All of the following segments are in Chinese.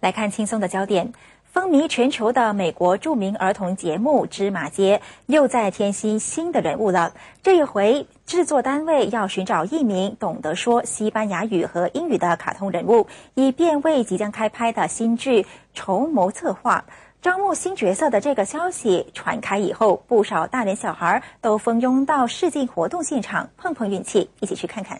来看轻松的焦点，风靡全球的美国著名儿童节目《芝麻街》又在添新新的人物了。这一回，制作单位要寻找一名懂得说西班牙语和英语的卡通人物，以便为即将开拍的新剧筹谋策划。招募新角色的这个消息传开以后，不少大人小孩都蜂拥到试镜活动现场碰碰运气，一起去看看。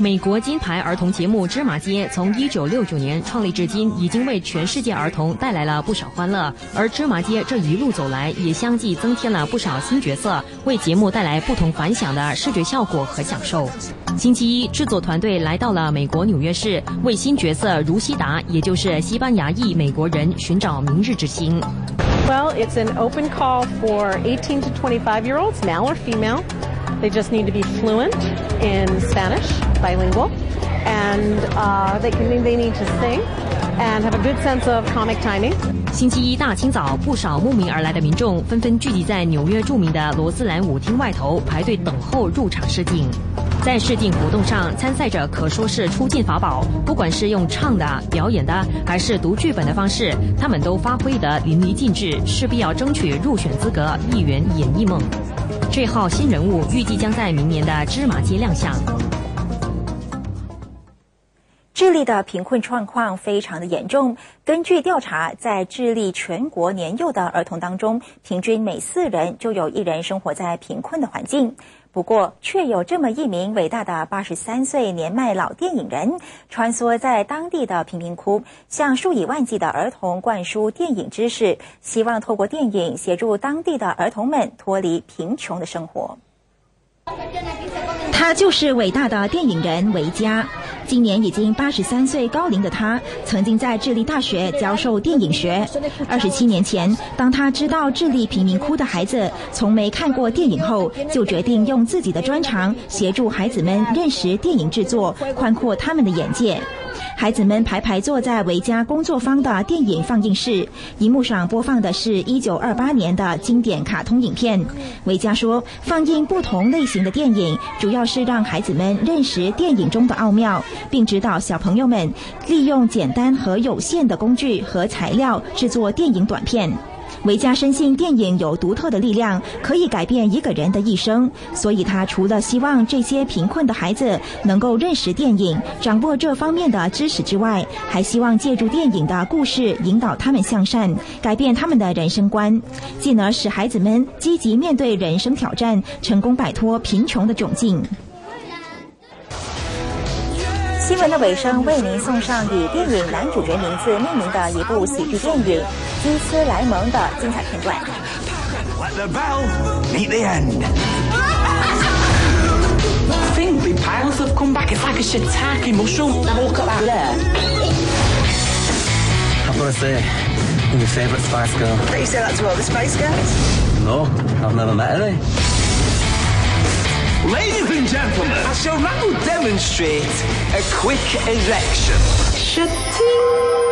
美国金牌儿童节目《芝麻街》从一九六九年创立至今，已经为全世界儿童带来了不少欢乐。而芝麻街这一路走来，也相继增添了不少新角色，为节目带来不同凡响的视觉效果和享受。星期一，制作团队来到了美国纽约市，为新角色如西达，也就是西班牙裔美国人，寻找明日之星。Well, it's an open call for 18 to 25 year olds, male or female. They just need to be fluent in Spanish, bilingual, and uh, they can they need to sing and have a good sense of comic timing. 星期一大清早，不少慕名而来的民众纷纷聚集在纽约著名的罗斯兰舞厅外头，排队等候入场试镜。在试镜活动上，参赛者可说是出尽法宝，不管是用唱的、表演的，还是读剧本的方式，他们都发挥得淋漓尽致，势必要争取入选资格，一圆演艺梦。这号新人物预计将在明年的芝麻街亮相。智利的贫困状况非常的严重。根据调查，在智利全国年幼的儿童当中，平均每四人就有一人生活在贫困的环境。不过，却有这么一名伟大的八十三岁年迈老电影人，穿梭在当地的贫民窟，向数以万计的儿童灌输电影知识，希望透过电影协助当地的儿童们脱离贫穷的生活。他就是伟大的电影人维嘉。今年已经八十三岁高龄的他，曾经在智利大学教授电影学。二十七年前，当他知道智利贫民窟的孩子从没看过电影后，就决定用自己的专长协助孩子们认识电影制作，宽阔他们的眼界。孩子们排排坐在维嘉工作坊的电影放映室，荧幕上播放的是一九二八年的经典卡通影片。维嘉说：“放映不同类型的电影，主要是让孩子们认识电影中的奥妙，并指导小朋友们利用简单和有限的工具和材料制作电影短片。”维嘉深信电影有独特的力量，可以改变一个人的一生。所以，他除了希望这些贫困的孩子能够认识电影、掌握这方面的知识之外，还希望借助电影的故事引导他们向善，改变他们的人生观，进而使孩子们积极面对人生挑战，成功摆脱贫穷的窘境。新闻的尾声，为您送上以电影男主角名字命名的一部喜剧电影《基斯莱蒙》的精彩片段。Let the bell meet the end. I think the pilots have come back. It's like a shiitake mushroom. Have a look at that there. I've got to say, you're my favourite Spice Girl. But you say that to all the Spice Girls? No, I've never met any. Ladies and gentlemen, I shall now demonstrate a quick erection. Shitting.